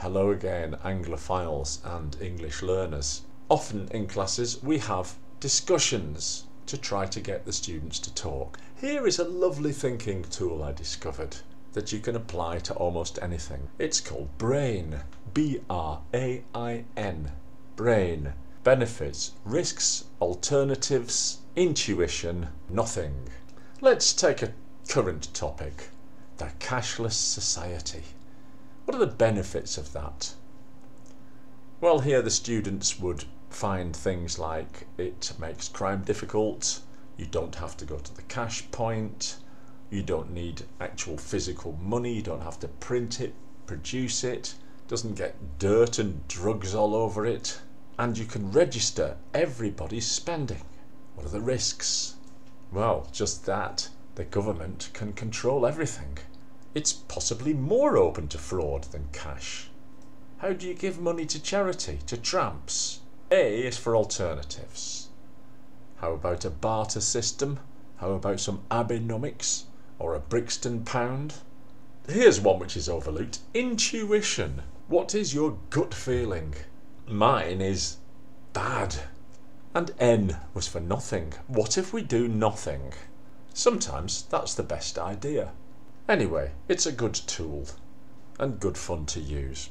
Hello again, Anglophiles and English learners. Often in classes we have discussions to try to get the students to talk. Here is a lovely thinking tool I discovered that you can apply to almost anything. It's called BRAIN. B R A I N. BRAIN. Benefits, risks, alternatives, intuition, nothing. Let's take a current topic the cashless society. What are the benefits of that? Well, here the students would find things like it makes crime difficult, you don't have to go to the cash point, you don't need actual physical money, you don't have to print it, produce it, doesn't get dirt and drugs all over it, and you can register everybody's spending. What are the risks? Well, just that. The government can control everything. It's possibly more open to fraud than cash. How do you give money to charity, to tramps? A is for alternatives. How about a barter system? How about some Abenomics or a Brixton pound? Here's one which is overlooked intuition. What is your gut feeling? Mine is bad. And N was for nothing. What if we do nothing? Sometimes that's the best idea. Anyway, it's a good tool and good fun to use.